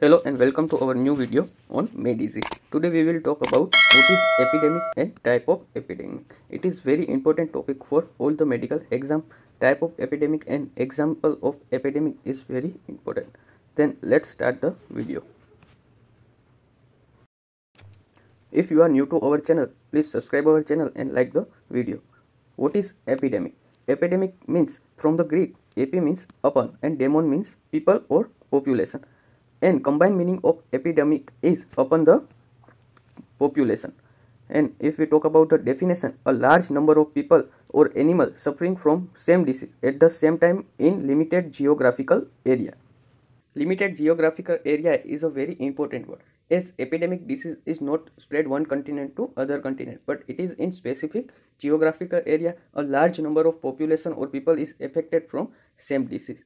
Hello and welcome to our new video on MedEasy. Today we will talk about what is epidemic and type of epidemic. It is very important topic for all the medical exam. Type of epidemic and example of epidemic is very important. Then let's start the video. If you are new to our channel, please subscribe our channel and like the video. What is epidemic? Epidemic means from the Greek, epi means upon and demon means people or population and combined meaning of epidemic is upon the population. And if we talk about the definition a large number of people or animal suffering from same disease at the same time in limited geographical area. Limited geographical area is a very important word. As epidemic disease is not spread one continent to other continent but it is in specific geographical area a large number of population or people is affected from same disease.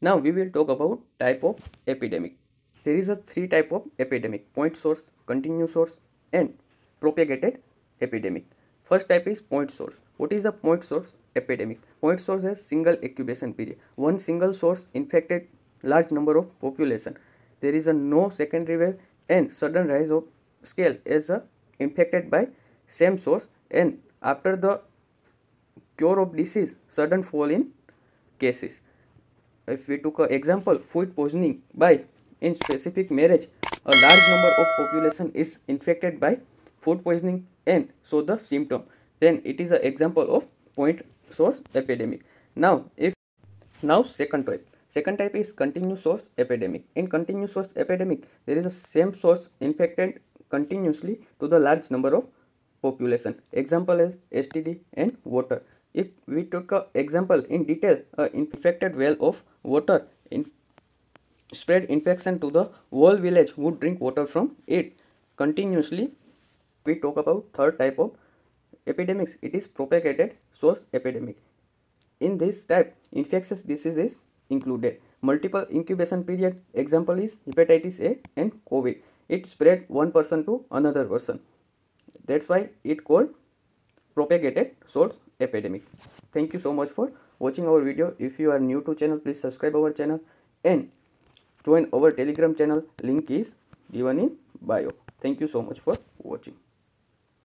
Now we will talk about type of epidemic there is a three type of epidemic, point source, continuous source and propagated epidemic. First type is point source. What is a point source epidemic? Point source has single incubation period. One single source infected large number of population. There is a no secondary wave and sudden rise of scale as a infected by same source and after the cure of disease sudden fall in cases. If we took an example food poisoning by in specific marriage, a large number of population is infected by food poisoning and so the symptom. Then it is an example of point source epidemic. Now, if now second type. Second type is continuous source epidemic. In continuous source epidemic, there is a same source infected continuously to the large number of population. Example is STD and water. If we took an example in detail, a infected well of water in spread infection to the whole village who drink water from it. Continuously we talk about third type of epidemics. It is propagated source epidemic. In this type infectious disease is included. Multiple incubation period. Example is hepatitis a and covid. It spread one person to another person. That's why it called propagated source epidemic. Thank you so much for watching our video. If you are new to channel please subscribe our channel. And join our telegram channel. Link is given in bio. Thank you so much for watching